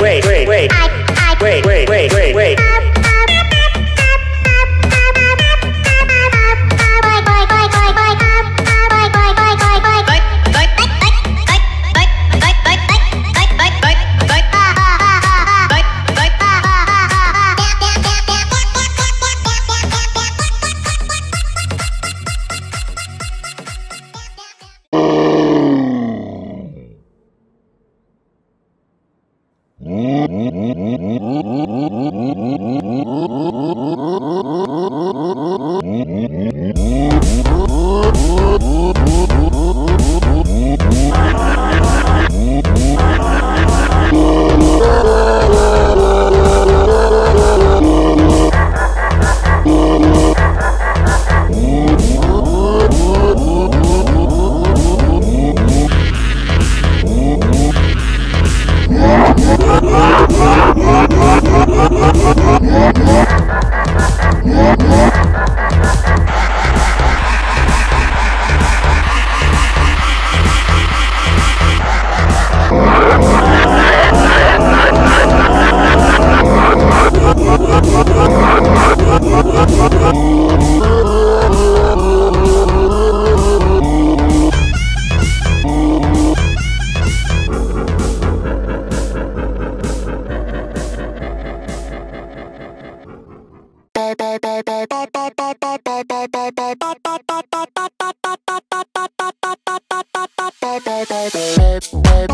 wait, wait. baby